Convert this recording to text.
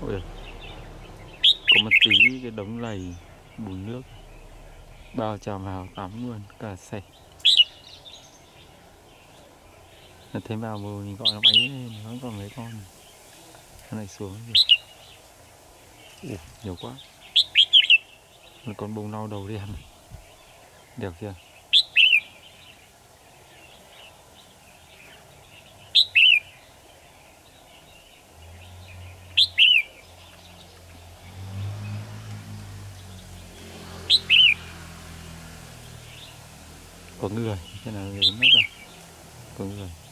Ôi, có một tí cái đống lầy bùn nước. Bao tràn vào tắm luôn cả sạch. Thế vào mùa mình gọi nó máy lên nó còn mấy con. Nó này xuống kìa. Ủa, nhiều quá. Một con bông lau đầu đen đẹp chưa? Có người thế nào người mất rồi. Có người.